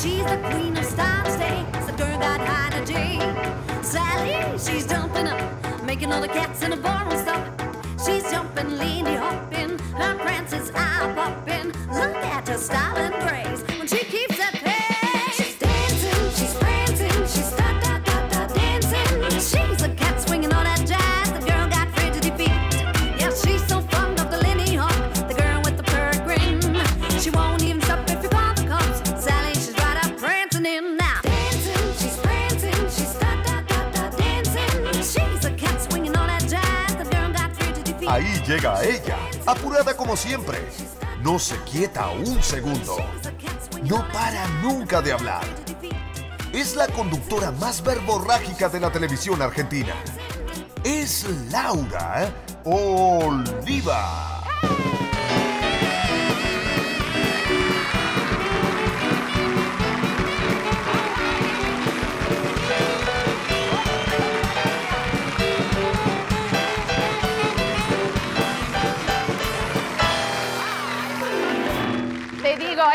She's the queen of style today. So girl got high energy. Sally, she's jumping up, making all the cats in the barroom stop. She's jumping, leaning, hopping, her prance is eye popping. Look at her style and grace apurada como siempre. No se quieta un segundo. No para nunca de hablar. Es la conductora más verborrágica de la televisión argentina. Es Laura Oliva.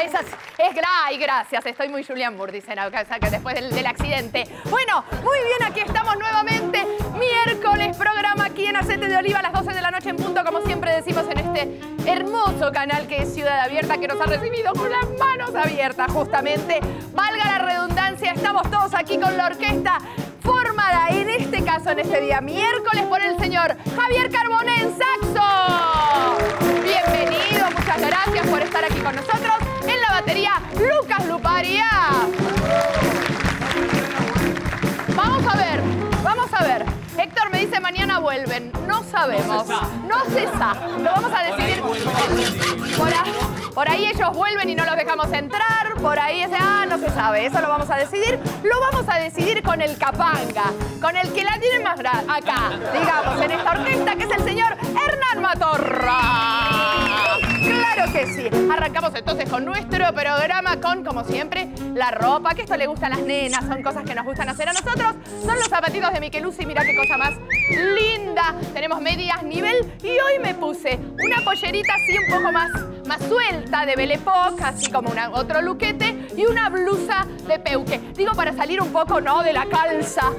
Esas es ay, gracias, estoy muy Julian Moore, dicen que después del, del accidente. Bueno, muy bien, aquí estamos nuevamente, miércoles, programa aquí en Aceite de Oliva a las 12 de la noche en punto, como siempre decimos en este hermoso canal que es Ciudad Abierta, que nos ha recibido con las manos abiertas, justamente. Valga la redundancia, estamos todos aquí con la orquesta formada, en este caso, en este día miércoles, por el señor vuelven. No sabemos. No se sabe. Lo vamos a decidir. Por, ahí ellos vuelven y no los dejamos entrar. Por ahí ese, ah, no se sabe. Eso lo vamos a decidir. Lo vamos a decidir con el capanga. Con el que la tiene más acá, digamos, en esta orquesta, que es el señor Hernán Matorra. Que sí. Arrancamos entonces con nuestro programa con, como siempre, la ropa, que esto le gusta a las nenas, son cosas que nos gustan hacer a nosotros. Son los zapatitos de Micheluzzi, mira qué cosa más linda. Tenemos medias nivel y hoy me puse una pollerita así un poco más, más suelta de Belle Époque, así como una- otro luquete y una blusa de peuque. Digo para salir un poco, ¿no? De la calza.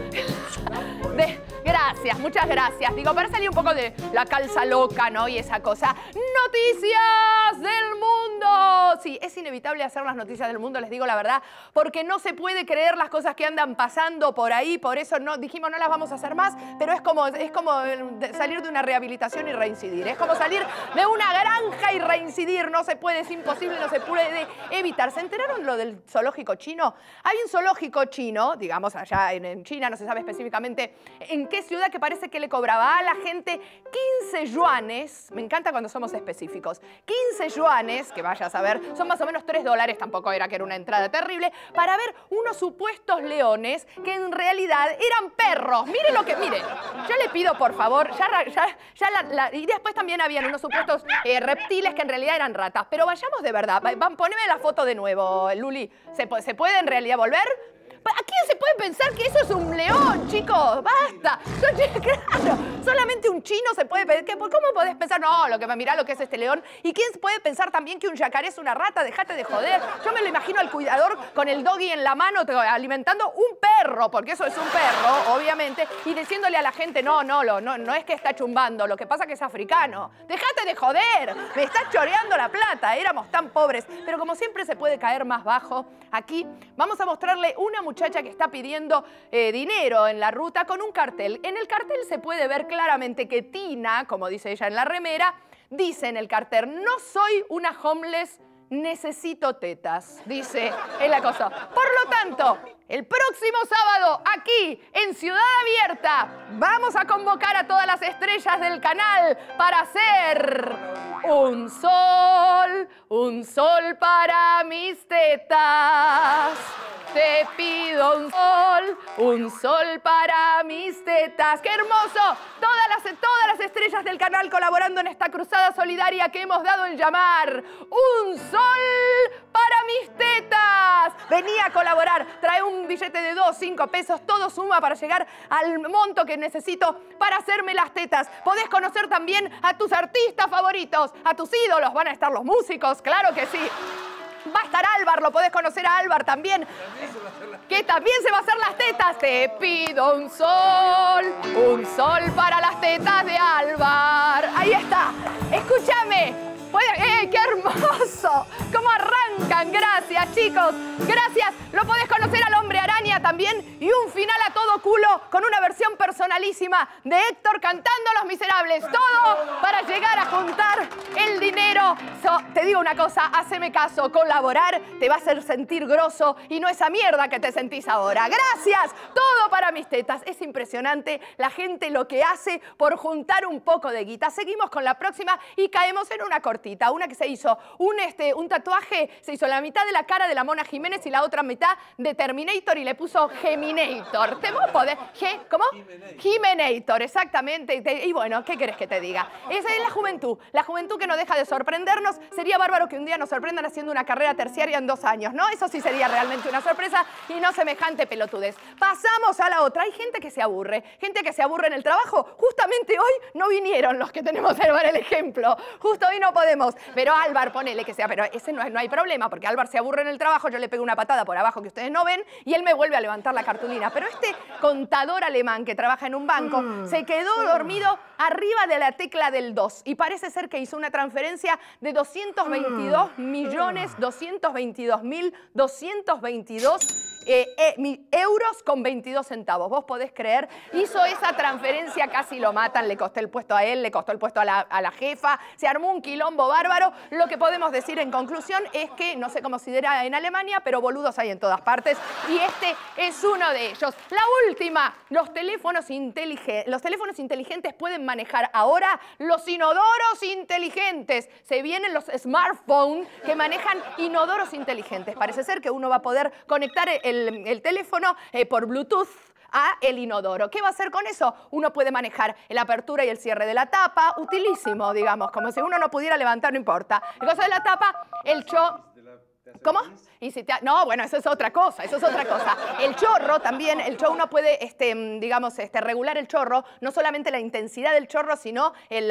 Gracias, muchas gracias. Digo, para salir un poco de la calza loca, ¿no? Y esa cosa. ¡Noticias del mundo! Sí, es inevitable hacer las noticias del mundo, les digo la verdad, porque no se puede creer las cosas que andan pasando por ahí, por eso no dijimos no las vamos a hacer más, pero es como, es como salir de una rehabilitación y reincidir. Es como salir de una granja y reincidir. No se puede, es imposible, no se puede evitar. ¿Se enteraron lo del zoológico chino? Hay un zoológico chino, digamos allá en China, no se sabe específicamente en qué ciudad, que parece que le cobraba a la gente 15 yuanes. Me encanta cuando somos específicos. 15 yuanes, que vaya a saber, son más o menos 3 dólares, tampoco era que era una entrada terrible, para ver unos supuestos leones que en realidad eran perros. Mire lo que, mire, yo le pido por favor, y después también habían unos supuestos eh, reptiles que en realidad eran ratas. Pero vayamos de verdad, Va- van, poneme la foto de nuevo, Luli. ¿Se, pu- ¿Se puede en realidad volver? ¿A quién se puede pensar que eso es un león, chicos? ¡Basta! Claro, solamente un chino se puede pensar. ¿Cómo podés pensar? No, lo que mirá lo que es este león. ¿Y quién puede pensar también que un yacaré es una rata? Déjate de joder. Yo me lo imagino al cuidador con el doggy en la mano alimentando un perro, porque eso es un perro, obviamente, y diciéndole a la gente, no, no, no, no es que está chumbando, lo que pasa es que es africano. ¡Déjate de joder! Me estás choreando la plata, éramos tan pobres. Pero como siempre se puede caer más bajo, aquí vamos a mostrarle una muchacha que está pidiendo eh, dinero en la ruta con un cartel. En el cartel se puede ver claramente que Tina, como dice ella en la remera, dice en el cartel, no soy una homeless, necesito tetas, dice el acoso. Por lo tanto, el próximo sábado, aquí en Ciudad Abierta, vamos a convocar a todas las estrellas del canal para hacer un sol, un sol para mis tetas. Te pido un sol, un sol para mis tetas. ¡Qué hermoso! Todas las, todas las estrellas del canal colaborando en esta cruzada solidaria que hemos dado en llamar. ¡Un sol para mis tetas! Vení a colaborar. Trae un billete de 2, 5 pesos. Todo suma para llegar al monto que necesito para hacerme las tetas. Podés conocer también a tus artistas favoritos, a tus ídolos. Van a estar los músicos, claro que sí. Va a estar Álvar, lo podés conocer a Álvar también. Que también se va a hacer las tetas. Te pido un sol, un sol para las tetas de Álvar. Ahí está. Escúchame. ¿Cómo arrancan? Gracias, chicos. Gracias. Lo podés conocer al hombre también. Y un final a todo culo con una versión personalísima de Héctor cantando Los Miserables. Todo para llegar a juntar el dinero. te digo una cosa, haceme caso. Colaborar te va a hacer sentir grosso y no esa mierda que te sentís ahora. Gracias. Todo para mis tetas. Es impresionante la gente lo que hace por juntar un poco de guita. Seguimos con la próxima y caemos en una cortina una que se hizo un, este, un tatuaje, se hizo la mitad de la cara de la Mona Jiménez y la otra mitad de Terminator y le puso Geminator. ¿Te vos podés? ¿Cómo? Geminator, exactamente. Y, bueno, ¿qué querés que te diga? Esa es la juventud, la juventud que no deja de sorprendernos. Sería bárbaro que un día nos sorprendan haciendo una carrera terciaria en dos años, ¿no? Eso sí sería realmente una sorpresa y no semejante pelotudez. Pasamos a la otra. Hay gente que se aburre, gente que se aburre en el trabajo. Justamente hoy no vinieron los que tenemos que dar el ejemplo. Justo hoy no podemos pero Álvar, ponele que sea, pero ese no, no hay problema, porque Álvar se aburre en el trabajo, yo le pego una patada por abajo que ustedes no ven y él me vuelve a levantar la cartulina. Pero este contador alemán que trabaja en un banco mm. se quedó dormido arriba de la tecla del 2 y parece ser que hizo una transferencia de 222 mm. millones, 222 mil, 222 eh, eh, euros con 22 centavos. Vos podés creer, hizo esa transferencia, casi lo matan, le costó el puesto a él, le costó el puesto a la, jefa, se armó un quilombo bárbaro. Lo que podemos decir en conclusión es que, no sé cómo se dirá en Alemania, pero boludos hay en todas partes y este es uno de ellos. La última, los teléfonos inteligentes pueden manejar ahora los inodoros inteligentes. Se vienen los smartphones que manejan inodoros inteligentes. Parece ser que uno va a poder conectar el el, teléfono eh, por Bluetooth a el inodoro. ¿Qué va a hacer con eso? Uno puede manejar la apertura y el cierre de la tapa, utilísimo, digamos, como si uno no pudiera levantar, no importa. El caso de la tapa, el cho... ¿Cómo? Y si no, bueno, eso es otra cosa, eso es otra cosa. El chorro también, el chorro uno puede, este, digamos, este, regular el chorro, no solamente la intensidad del chorro, sino el,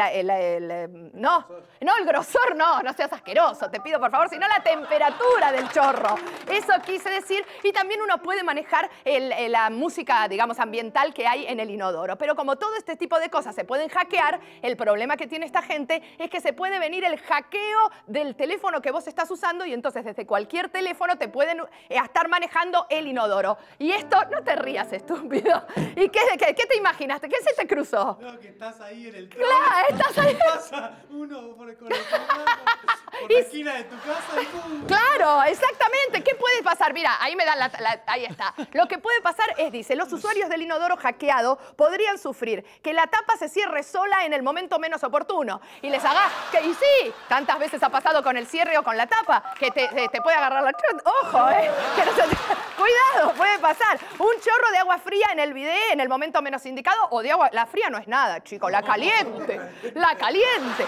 no, no, el grosor, no, no seas asqueroso, te pido por favor, sino la temperatura del chorro. Eso quise decir. Y también uno puede manejar la música, digamos, ambiental que hay en el inodoro. Pero como todo este tipo de cosas se pueden hackear, el problema que tiene esta gente es que se puede venir el hackeo del teléfono que vos estás usando y entonces desde cualquier teléfono te pueden eh, estar manejando el inodoro. Y esto, no te rías, estúpido. ¿Y qué, qué, te imaginaste? ¿Qué se te cruzó? No, que estás ahí en el Claro, estás ahí. Pasa uno por, el por la esquina de tu casa y Claro, exactamente. ¿Qué puede pasar? Mira, ahí me dan la, Ahí está. Lo que puede pasar es, dice, los usuarios del inodoro hackeado podrían sufrir que la tapa se cierre sola en el momento menos oportuno y les haga... Que, y sí, tantas veces ha pasado con el cierre o con la tapa que te, te puede agarrar la Ojo, ¿eh? Cuidado, puede pasar. Un chorro de agua fría en el video en el momento menos indicado o de agua... La fría no es nada, chicos, la caliente. La caliente.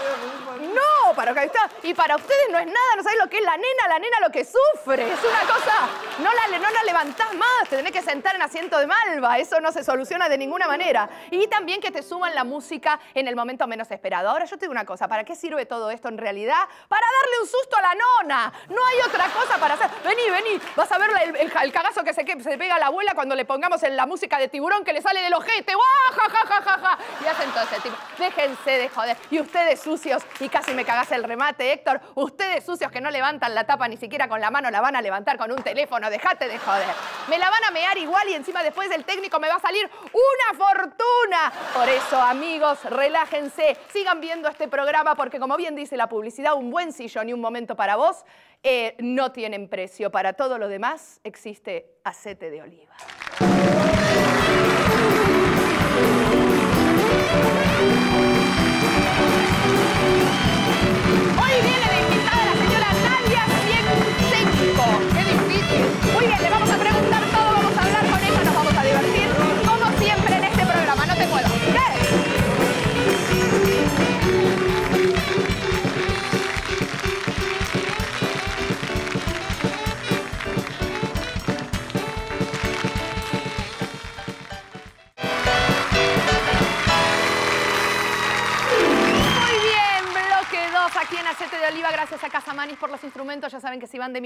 No, para que está. Y para ustedes no es nada, no sabéis lo que es la nena, la nena lo que sufre. Es una cosa... No la, no la levantás más, te tenés que sentar en asiento de malva. Eso no se soluciona de ninguna manera. Y también que te suman la música en el momento menos esperado. Ahora yo te digo una cosa, ¿para qué sirve todo esto en realidad? Para darle un susto a la nona. No hay otra cosa para hacer. Vení, vení, vas a ver el, cagazo que se, pega a la abuela cuando le pongamos en la música de tiburón que le sale del ojete. ¡Ja, ja, ja, ja, ja! Y hacen todo ese tipo. Déjense de joder. Y ustedes sucios, y casi me cagás el remate, Héctor, ustedes sucios que no levantan la tapa ni siquiera con la mano, la van a levantar con un teléfono. Dejate de joder. Me la van a mear igual y encima después del técnico me va a salir una fortuna. Por eso, amigos, relájense. Sigan viendo este programa porque, como bien dice la publicidad, un buen sillón y un momento para vos eh, no tienen precio. Para todo lo demás existe aceite de oliva.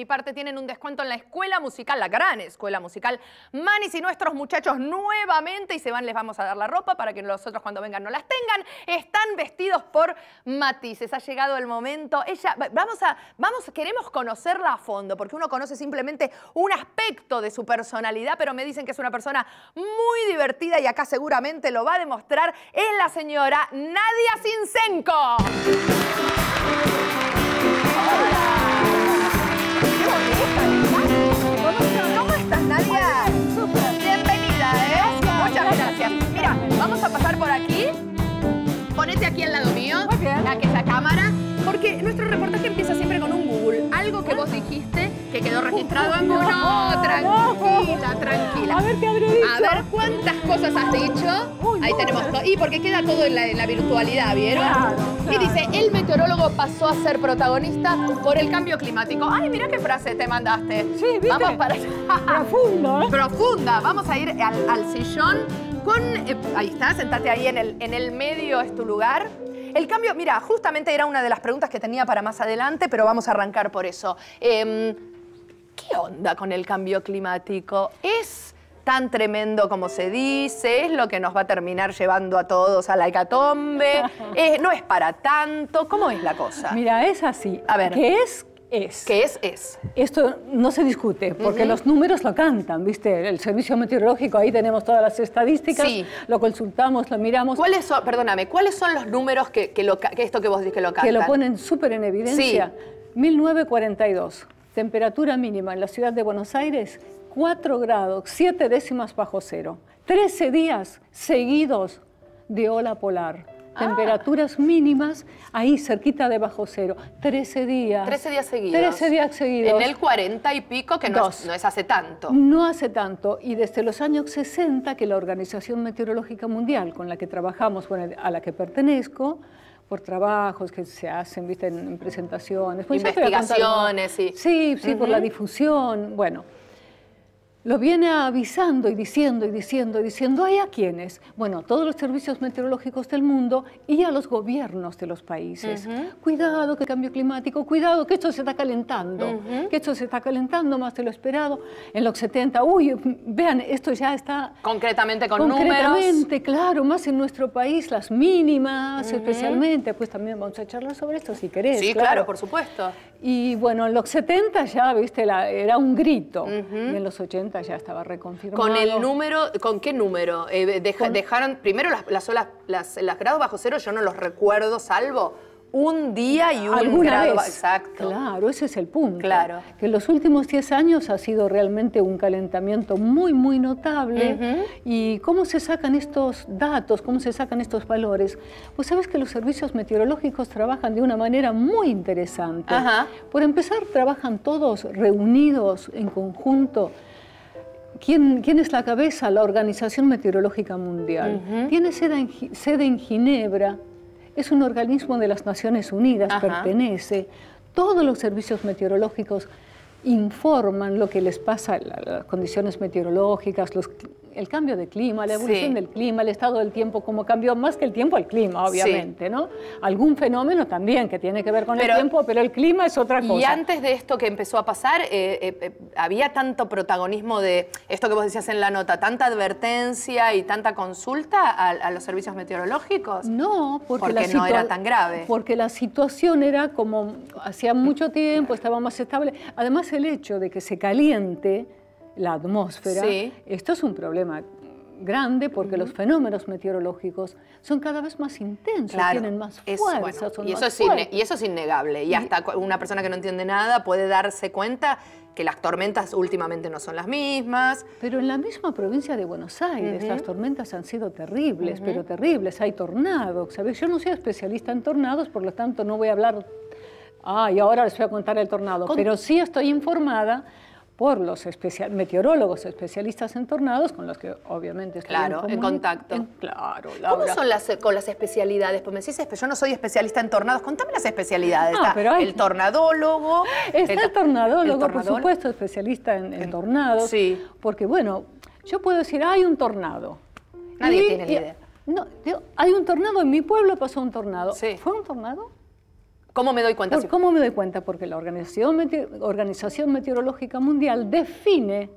Mi parte tienen un descuento en la escuela musical, la gran escuela musical Manis y nuestros muchachos nuevamente y se van les vamos a dar la ropa para que nosotros cuando vengan no las tengan. Están vestidos por matices. Ha llegado el momento. Ella, vamos a, vamos, queremos conocerla a fondo porque uno conoce simplemente un aspecto de su personalidad, pero me dicen que es una persona muy divertida y acá seguramente lo va a demostrar. Es la señora Nadia Sinsenko. Pasar por aquí. Ponete aquí al lado mío, en aquella cámara, porque nuestro reportaje empieza siempre con un Google. Algo que vos dijiste que quedó registrado en Google. No, tranquila, tranquila. A ver qué habré dicho. A ver cuántas cosas has dicho. Ahí tenemos todo. Y porque queda todo en la, en la virtualidad, ¿vieron? Claro, Y dice, el meteorólogo pasó a ser protagonista por el cambio climático. Ay, mira qué frase te mandaste. Sí, ¿viste? Vamos para allá. Profundo, ¿eh? Profunda. Vamos a ir al, al sillón con... eh, ahí está, sentate ahí en el, en el medio, es tu lugar. El cambio, mira, justamente era una de las preguntas que tenía para más adelante, pero vamos a arrancar por eso. Em, ¿Qué onda con el cambio climático? ¿Es tan tremendo como se dice? ¿Es lo que nos va a terminar llevando a todos a la hecatombe? Eh, ¿No es para tanto? ¿Cómo es la cosa? Mira, es así. A ver. ¿Qué es? Es. ¿Qué es? Es. Esto no se discute, porque los números lo cantan, ¿viste? El servicio meteorológico, ahí tenemos todas las estadísticas, Sí. lo consultamos, lo miramos, ¿Cuáles son, perdóname, cuáles son los números que, que lo, que esto que vos dices que lo cantan? que lo ponen súper en evidencia. 1942, temperatura mínima en la ciudad de Buenos Aires, 4 grados, 7 décimas bajo cero. 13 días seguidos de ola polar. Ah. Temperaturas mínimas ahí cerquita de bajo cero. 13 días. 13 días seguidos. 13 días seguidos. En el 40 y pico, que no es, no es hace tanto. No hace tanto, y desde los años 60 que la Organización Meteorológica Mundial, con la que trabajamos, bueno, a la que pertenezco, por trabajos que se hacen, ¿viste? En, en presentaciones. Pues. Investigaciones, sí. Sí, sí, por la difusión, bueno. Lo viene avisando y diciendo y diciendo y diciendo, ¿hay a quiénes? Bueno, a todos los servicios meteorológicos del mundo y a los gobiernos de los países. Cuidado que el cambio climático, cuidado que esto se está calentando, que esto se está calentando más de lo esperado. En los 70, uy, vean, esto ya está Concretamente con números. Concretamente, claro, más en nuestro país, las mínimas especialmente, pues también vamos a charlar sobre esto si querés. Sí, claro, por supuesto. Y bueno, en los 70 ya, viste, la- era un grito. Y en los 80 ya estaba reconfirmado. Con el número, ¿con qué número? Eh, deja- Dejaron, primero las, las olas, las, las grados bajo cero, yo no los recuerdo, salvo un día y un ¿Alguna grado. vez? Exacto. Claro, ese es el punto. Claro. Que en los últimos 10 años ha sido realmente un calentamiento muy, muy notable. ¿Y cómo se sacan estos datos? ¿Cómo se sacan estos valores? Pues sabes que los servicios meteorológicos trabajan de una manera muy interesante. Ajá. Por empezar, trabajan todos reunidos en conjunto. ¿Quién, quién es la cabeza? La Organización Meteorológica Mundial. Tiene sede en, sede en Ginebra. Es un organismo de las Naciones Unidas, Ajá. pertenece. Todos los servicios meteorológicos informan lo que les pasa, la- las condiciones meteorológicas, los- el cambio de clima, la evolución Sí. del clima, el estado del tiempo, cómo cambió, más que el tiempo, el clima, obviamente, ¿no? Algún fenómeno también que tiene que ver con Pero- el tiempo, pero el clima es otra cosa. Y antes de esto que empezó a pasar, eh, eh, eh, había tanto protagonismo de esto que vos decías en la nota, tanta advertencia y tanta consulta a, a los servicios meteorológicos. No, porque, Porque la no era tan grave. Porque la situación era como hacía mucho tiempo, estaba más estable. Además, el hecho de que se caliente la atmósfera, Sí. esto es un problema grande porque los fenómenos meteorológicos son cada vez más intensos, tienen más fuerza, bueno, son y, eso más es inne- fuertes. y eso es innegable. Y hasta una persona que no entiende nada puede darse cuenta que las tormentas últimamente no son las mismas. Pero en la misma provincia de Buenos Aires las tormentas han sido terribles, pero terribles. Hay tornados, ¿sabes? Yo no soy especialista en tornados, por lo tanto no voy a hablar, ah, y ahora les voy a contar el tornado, Con- pero sí estoy informada por los especia- meteorólogos especialistas en tornados, con los que obviamente estoy Claro, en contacto. en- claro, ¿Cómo Laura. son las, con las especialidades? Pues me decís, "Espe- yo no soy especialista en tornados. Contame las especialidades. Ah, Está pero hay- el tornadólogo. Está el, tornadólogo, por supuesto, especialista en, en tornados. sí. Porque, bueno, yo puedo decir, hay un tornado. Nadie tiene ni idea. No, digo, hay un tornado, en mi pueblo pasó un tornado. Sí. ¿Fue un tornado? ¿Cómo me doy cuenta? ¿Por ¿Cómo me doy cuenta? Porque la Organización, Mete- Organización Meteorológica Mundial define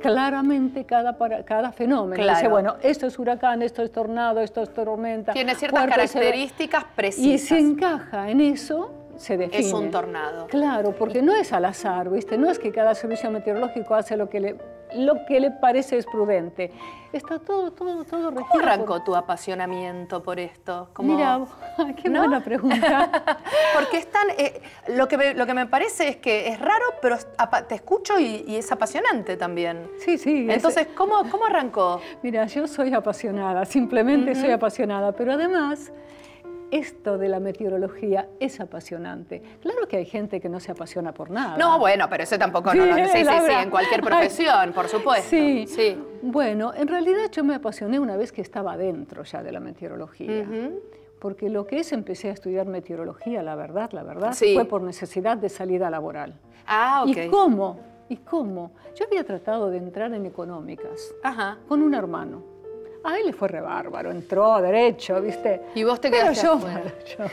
claramente cada, para- cada fenómeno. Claro. Dice, bueno, esto es huracán, esto es tornado, esto es tormenta. Tiene ciertas se- características Y precisas. si encaja en eso, se define. Es un tornado. Claro, porque no es al azar, ¿viste? No es que cada servicio meteorológico hace lo que le, lo que le parece es prudente. Está todo, todo, todo regido. ¿Cómo por- arrancó tu apasionamiento por esto? ¿Cómo- Mira, qué ¿No? buena pregunta. Porque es tan, eh, lo, que me, lo que me parece es que es raro, pero te escucho y, y es apasionante también. Sí, sí. es- Entonces, ¿cómo, cómo arrancó? Mira, yo soy apasionada, simplemente soy apasionada, pero además esto de la meteorología es apasionante. Claro que hay gente que no se apasiona por nada. No, bueno, pero eso tampoco, Sí, no, sí, sí, sí, verdad. en cualquier profesión, por supuesto. Sí. sí. Bueno, en realidad yo me apasioné una vez que estaba dentro ya de la meteorología. Porque lo que es empecé a estudiar meteorología, la verdad, la verdad, Sí. fue por necesidad de salida laboral. Ah, ok. ¿Y cómo? ¿Y cómo? Yo había tratado de entrar en económicas Ajá. con un hermano. A él le fue re bárbaro, entró derecho, ¿viste? Y vos te Pero quedaste yo, afuera. yo-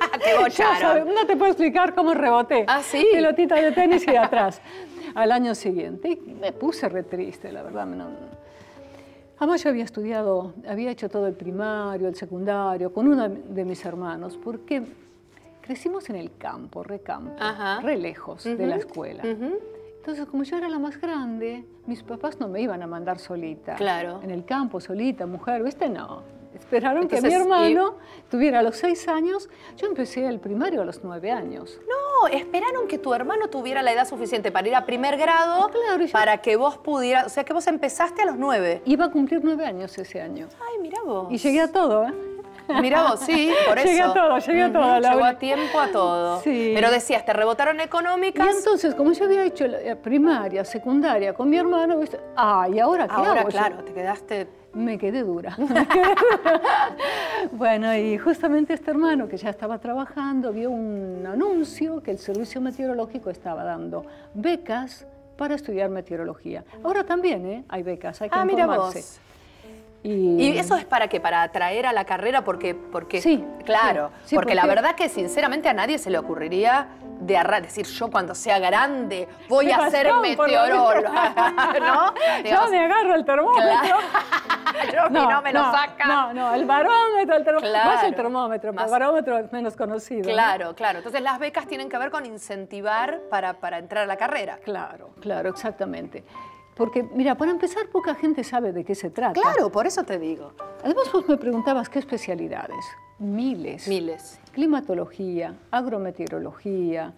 Te bocharon. no te puedo explicar cómo reboté. ¿Ah, sí? Pelotita de tenis y de atrás. Al año siguiente. Y me puse re triste, la verdad. no- Además, yo había estudiado, había hecho todo el primario, el secundario, con uno de mis hermanos, porque crecimos en el campo, re campo, Ajá. re lejos de la escuela. Ujú. Entonces, como yo era la más grande, mis papás no me iban a mandar solita. Claro. En el campo, solita, mujer, ¿viste? No. Esperaron que mi hermano tuviera los seis años. Yo empecé el primario a los nueve años. No, esperaron que tu hermano tuviera la edad suficiente para ir a primer grado, Claro, yo- para que vos pudieras, o sea, que vos empezaste a los nueve. Iba a cumplir nueve años ese año. Ay, mira vos. Y llegué a todo, ¿eh? Mira vos, sí, por eso. Llegué a todo, llegué a todo, Ujú, Laura. Llegó a tiempo a todo. Sí. Pero decías, te rebotaron Y económicas. entonces, como yo había hecho la- eh, primaria, secundaria con mi hermano, ¿viste? Ah, ¿y ahora qué Ahora, hago? Yo- claro, te quedaste. Me quedé dura. me quedé dura. bueno, y justamente este hermano que ya estaba trabajando vio un anuncio que el Servicio Meteorológico estaba dando becas para estudiar meteorología. Ahora también, ¿eh? Hay becas, hay que Ah, mira informarse. vos. Y, ¿Y eso es para qué? ¿Para atraer a la carrera? Porque, porque Sí, claro. sí, sí, porque, la verdad que sinceramente a nadie se le ocurriría de arra- decir yo cuando sea grande voy a ser meteoróloga, ¿no? Yo me agarro el termómetro. Claro. Y no me lo no, saca. No, no, el barómetro, el termómetro. Claro. Más el termómetro, Más- el barómetro es menos conocido. ¿no? Claro, claro. Entonces las becas tienen que ver con incentivar para, para entrar a la carrera. Claro, claro, exactamente. Porque, mira, para empezar, poca gente sabe de qué se trata. Claro, por eso te digo. Además, vos me preguntabas qué especialidades. Miles. Miles. Climatología, agrometeorología,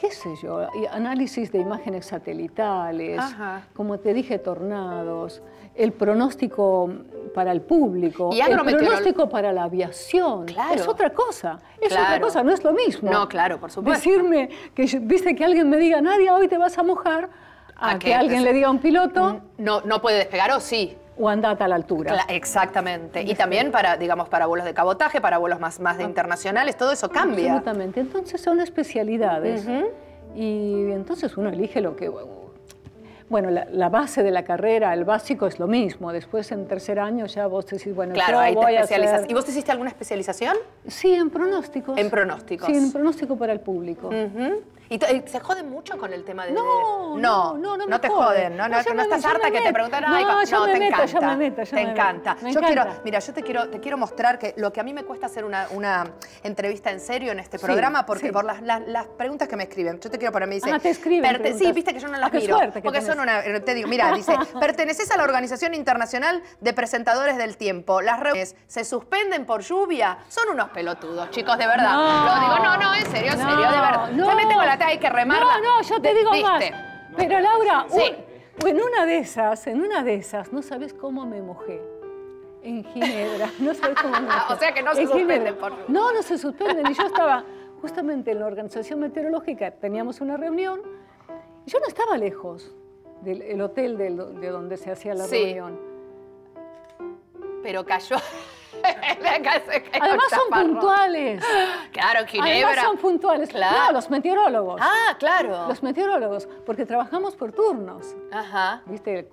qué sé yo, análisis de imágenes satelitales, Ajá. como te dije, tornados, el pronóstico para el público, Y el pronóstico para la aviación. Claro. Es otra cosa, es otra cosa, no es lo mismo. No, claro, por supuesto. Decirme que, viste, que alguien me diga, Nadia, hoy te vas a mojar, a, ¿A que alguien le diga a un piloto, No, no puede despegar o sí. o andate a la altura. Cla- exactamente. Y también para, digamos, para vuelos de cabotaje, para vuelos más, más de internacionales, todo eso cambia. Absolutamente. Entonces son especialidades. Y entonces uno elige lo que... Bueno, la, la base de la carrera, el básico es lo mismo. Después en tercer año ya vos decís, bueno, Claro, yo ahí te voy a hacer- ¿Y vos te hiciste alguna especialización? Sí, en pronósticos. En pronósticos. Sí, en pronóstico para el público. ¿Y se jode mucho con el tema de.? No, no, no, no, me te jode. joden, no, no, No, no me- estás harta me que te preguntan, No, ay, yo no, me te meto, yo encanta. me meto, yo te me encanta. Yo quiero, mira, yo te quiero, te quiero mostrar que lo que a mí me cuesta hacer una, una entrevista en serio en este Sí, programa, porque sí. por las, las- las preguntas que me escriben, yo te quiero poner, me dice. Ah, te escriben "Perte- Sí, viste que yo no Ah, las miro. porque tenés. son una. eh, Te digo, mira, dice, perteneces a la Organización Internacional de Presentadores del Tiempo. Las reuniones se suspenden por lluvia. Son unos pelotudos, chicos, de verdad. No. Lo digo, no, no, en serio, en No, serio, de verdad. no. Yo me tengo la hay que remarla. No, no, yo te digo más. Pero Laura, Sí. un- en una de esas, en una de esas, no sabes cómo me mojé. En Ginebra, no sabes cómo me mojé. O sea que no se suspenden por lluvia. No, no se suspenden. Y yo estaba justamente en la organización meteorológica, teníamos una reunión, y yo no estaba lejos del el hotel de, donde se hacía la Sí. reunión. Pero cayó. Además son puntuales. Claro, Ginebra. Además son puntuales. Claro. No, los meteorólogos. Ah, claro. Los meteorólogos, porque trabajamos por turnos. Ajá. ¿Viste?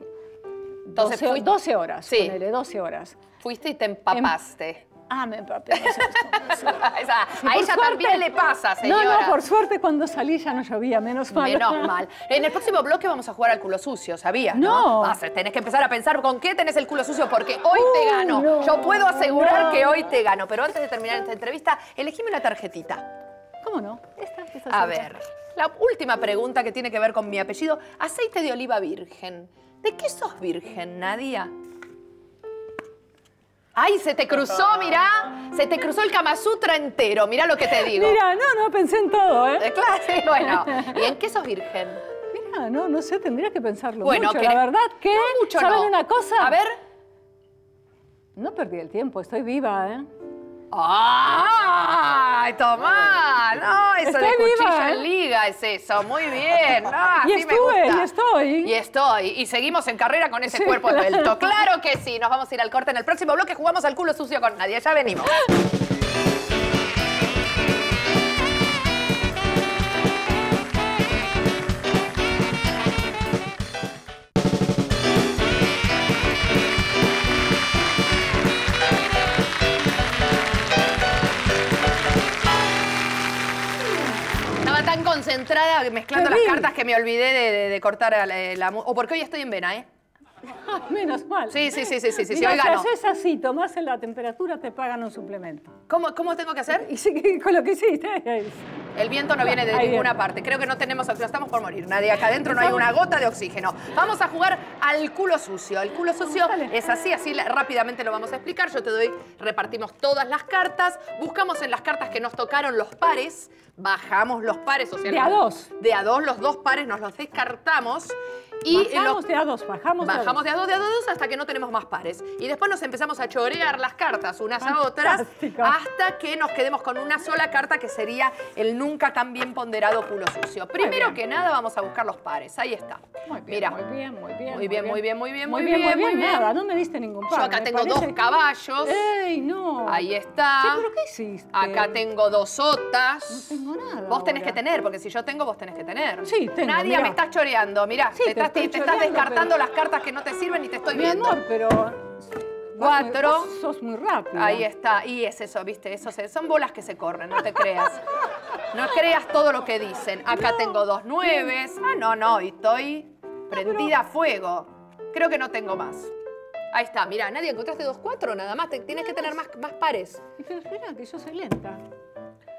Entonces 12, fui- 12 horas, Sí. ponele, 12 horas. Fuiste y te empapaste. Ah, me empapé. no a ella también le pasa, No, señora. no, por suerte cuando salí ya no llovía, menos mal. Menos mal. En el próximo bloque vamos a jugar al culo sucio, ¿sabías? No. No. Vas a- tenés que empezar a pensar con qué tenés el culo sucio porque hoy te gano. no, Yo puedo asegurar no. que hoy te gano. Pero antes de terminar esta entrevista, elegime una tarjetita. ¿Cómo no? Esta, esta A ver, la última pregunta que tiene que ver con mi apellido. Aceite de oliva virgen. ¿De qué sos virgen, Nadia? Ay, se te cruzó, mirá. Se te cruzó el Kama Sutra entero. Mirá lo que te digo. Mira, no, no, pensé en todo, ¿eh? Eh, Claro, sí, bueno. ¿Y en qué sos virgen? Mira, no, no sé, tendría que pensarlo Bueno, mucho. que- La verdad que, No mucho, ¿saben no. una cosa? A ver. No perdí el tiempo, estoy viva, ¿eh? ¡Ay, Tomás! No, eso Estoy de cuchillo viva, ¿eh? en liga es eso. Muy bien. No, Y así me estuve, gusta. y estoy. Y estoy. Y seguimos en carrera con ese Sí, cuerpo claro. Claro que sí. Nos vamos a ir al corte en el próximo bloque. Jugamos al culo sucio con nadie. Ya venimos. mezclando las cartas que me olvidé de, de- de cortar la, la O porque hoy estoy en vena, ¿eh? Menos mal. Sí, sí, sí, sí, sí, sí, Mira, si ganó. haces así, tomás en la temperatura, te pagan un suplemento. ¿Cómo, ¿Cómo tengo que hacer? Y con lo que hiciste. El viento no viene de Ahí ninguna viene. parte. Creo que no tenemos oxígeno. Estamos por morir. Nadie acá adentro no hay una gota de oxígeno. Vamos a jugar al culo sucio. El culo sucio es así, así rápidamente lo vamos a explicar. Yo te doy, repartimos todas las cartas, buscamos en las cartas que nos tocaron los pares, bajamos los pares, o sea, De a dos. De a dos, los dos pares nos los descartamos y bajamos los- de a dos, bajamos, Bajamos de de a dos, de a dos hasta que no tenemos más pares. Y después nos empezamos a chorear las cartas unas a otras hasta que nos quedemos con una sola carta que sería el nunca tan bien ponderado culo sucio. Primero que nada vamos a buscar los pares. Ahí está. Muy bien, Mira. muy bien, muy bien. Muy bien, muy bien, muy bien, muy Muy bien, muy muy bien. bien. Nada, no me diste ningún par. Yo acá tengo dos caballos. ¡Ey, no! Ahí está. Sí, ¿Pero qué hiciste? Acá tengo dos otas. No tengo nada Vos tenés ahora. que tener, porque si yo tengo, vos tenés que tener. Sí, tengo, Nadia, mirá. me estás choreando. Mirá, Sí, te, te estás, te- estás descartando pero- las cartas que no te sirven y te estoy Mi viendo. amor, pero... Cuatro. Sos muy rápido. Ahí está. Y es eso, ¿viste? Eso se- son bolas que se corren, no te creas. No creas todo lo que dicen. Acá tengo dos nueves. Ah, no, no, y estoy prendida a fuego. Creo que no tengo más. Ahí está, mira, nadie encontraste dos cuatro nada más. Tienes que tener más, más pares. Y que yo soy lenta.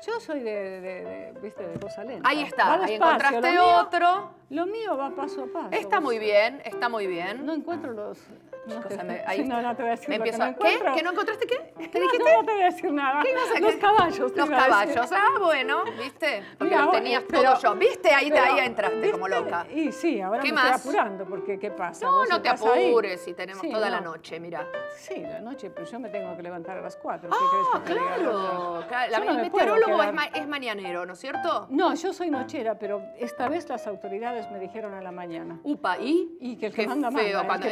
Yo soy de, de, de- viste, de cosa lenta. Ahí está, ahí encontraste lo mío- otro. Lo mío va paso a paso. Está muy bien, está muy bien. No encuentro los... No, te- ahí no, te voy a decir Me lo que empiezo no ¿Qué? encuentro. ¿Que no encontraste qué? ¿Qué No, dijiste? No, te voy a decir nada. ¿Qué ibas a- Los caballos. Los caballos. Ah, bueno, ¿viste? Porque Mira, tenías pero- todo yo. ¿Viste? Ahí, pero, ahí entraste como loca. Y sí, ahora ¿Qué me más? estoy apurando porque ¿qué pasa? No, no te estás ahí. apures si tenemos Sí, toda la no. noche, mira. Sí, la noche, pero yo me tengo que levantar a las 4. Ah, claro. La- el meteorólogo es, ma- es mañanero, ¿no es cierto? No, yo soy nochera, pero esta vez las autoridades me dijeron a la mañana. Upa, ¿y? Y que el que Qué manda, feo, manda,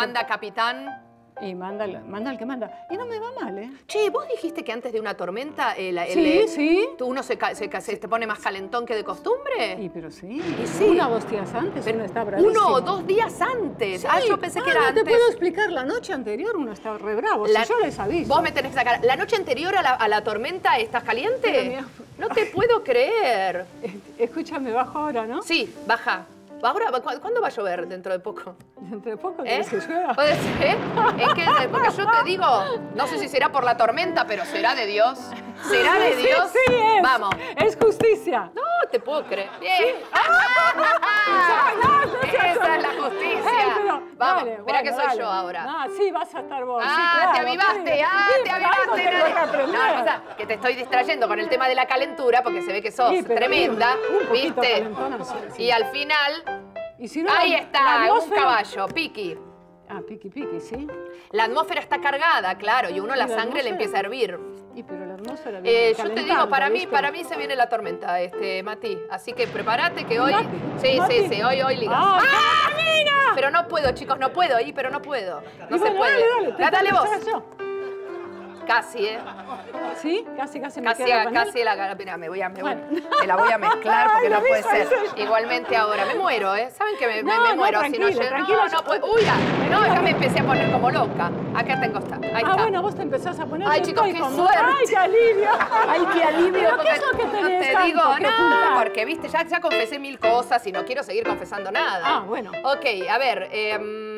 que manda, que- capitán. Y manda, manda el que manda. Y no me va mal, ¿eh? Che, vos dijiste que antes de una tormenta el, el- Sí, el- sí. tú- uno se, se se te pone más calentón que de costumbre. Y pero sí. Y sí. Una dos días antes Pero uno está bravísimo. uno o dos días antes. Sí. Ah, yo pensé que Ah, era no antes. te puedo explicar. La noche anterior uno está re bravo. La- si yo les aviso. Vos me tenés que sacar. ¿La noche anterior a la, a la tormenta estás caliente? No te puedo creer. Escúchame, bajo ahora, ¿no? Sí, baja. Ahora, ¿cu- ¿cuándo va a llover dentro de poco? Dentro de poco ¿Eh? que llueva. ¿Puede ser? ¿En qué? Porque yo te digo, no sé si será por la tormenta, pero será de Dios. ¿Será de Sí, Dios? Sí, es. Vamos. Es justicia. No te puedo creer. Bien. no, no seas Esa es la justicia. Vamos, dale, bueno, que soy dale. yo ahora. No, sí, vas a estar vos. sí, Ah, claro, te avivaste, ah, sí, te avivaste. aprender. No, pasa que te estoy distrayendo con el tema de la calentura porque se ve que sos tremenda, un ¿viste? Y al final, Y si no, ahí la- está, la un caballo, Piki. Ah, piqui, piqui, sí. La atmósfera está cargada, claro, y uno la ¿Y la sangre le empieza a hervir. Y pero la atmósfera Eh, yo te digo, para mí, para mí se viene la tormenta, este, Mati. Así que prepárate que hoy. Mati, Sí, Mati. sí, sí, hoy, hoy ligas. ¡Ah, ¡Ah! Pero no puedo, chicos, no puedo, y pero no puedo. No Y se bueno, puede. Dale, dale, dale tengo vos. Yo. Casi, ¿eh? ¿Sí? Casi, casi me Casi, queda casi la mira, me voy a, me, voy- Bueno. me la voy a mezclar porque Ay, no puede ser. Igualmente ahora, me muero, ¿eh? ¿Saben que me, me- No, me no, muero si no tranquila, No, no yo- puedo. Uy, ya, no, ya me empecé a poner como loca. Acá tengo esta, ahí Ah, está. bueno, vos te empezás a poner. Ay, yo chicos, qué como- suerte. Ay, qué alivio. Ay, qué alivio. ¿Pero qué es lo que no tenés te tanto digo, no, porque viste, ya, ya confesé mil cosas y no quiero seguir confesando nada. Ah, bueno. Ok, a ver. em,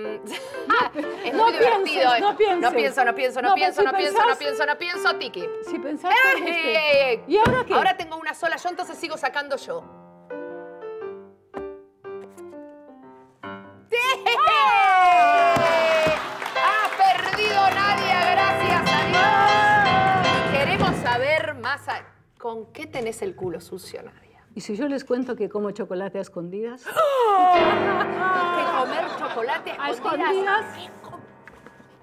es no muy divertido. pienses, eh. no pienses. No pienso, no pienso, no, No, pienso, no pienso, no pienso, no pienso, Tiki. Si pensás ¡Ey, que ey, ey, ey! ¿Y ahora qué? Ahora tengo una sola yo, entonces sigo sacando yo. ¡Sí! ¡Ha perdido Nadia, gracias a Dios! Y queremos saber más. a- ¿Con qué tenés el culo sucio, Nadia? ¿Y si yo les cuento que como chocolate a escondidas? Que comer chocolate ¿A escondidas. escondidas?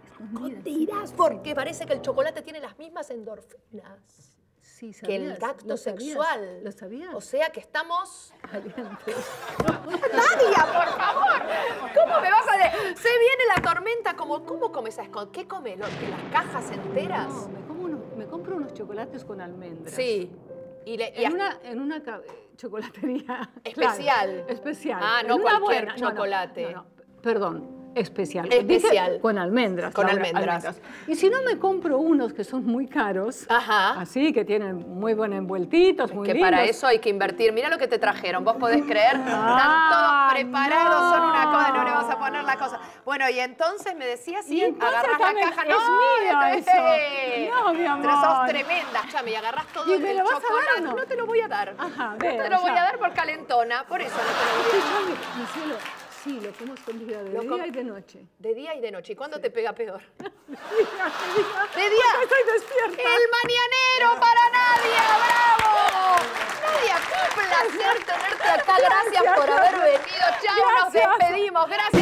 Escondidas, porque parece que el chocolate tiene las mismas endorfinas Sí, que el ¿sabías? tacto ¿Lo sabías? sexual. ¿Lo sabías? O sea que estamos Calientes. Nadia, por favor. ¿Cómo me vas a decir? Se viene la tormenta. ¿Cómo, cómo comes a escon- ¿Qué comes? ¿Lo- ¿Que las cajas enteras? No, me, como unos- me compro unos chocolates con almendras. Sí. Y le, y En una, en una ca- chocolatería. Especial. claro, especial. Ah, En no una cualquier buena- no, no, chocolate. no, no, perdón, especial. Especial. Dije con almendras. Con Laura, almendras. Y si no me compro unos que son muy caros, Ajá. así, que tienen muy buen envueltitos, muy que lindos. para eso hay que invertir. Mira lo que te trajeron, vos podés creer. Están Ah, todos preparados, son una no. cosa, no le vamos a poner la cosa. Bueno, y entonces me decías, sí, agarrás la caja. es no, mío eh, eso. No, mi amor. Pero sos tremenda, chame, y agarrás todo ¿Y el me lo vas a dar chocolate. no? no te lo voy a dar. Ajá, no te lo voy ya. a dar por calentona, por eso no te lo voy a dar. Sí, lo como escondida de Lo día y de noche. De día y de noche. ¿Y cuándo te pega peor? De día. De día. Estoy despierta. ¡El mañanero para Nadia! ¡Bravo! Nadia, qué placer tenerte acá. Gracias por haber venido. Chao, nos despedimos. Gracias